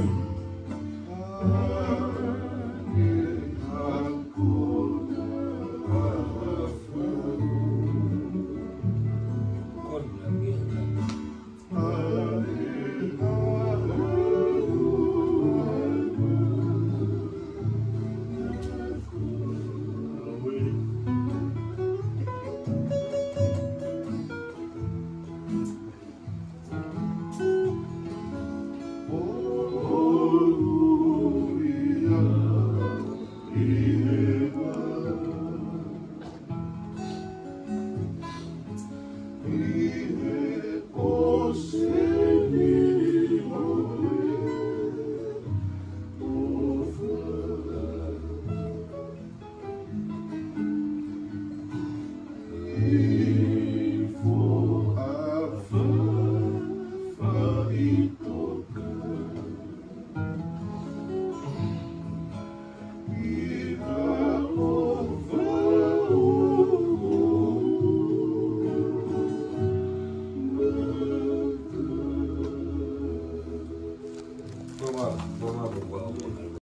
Oh.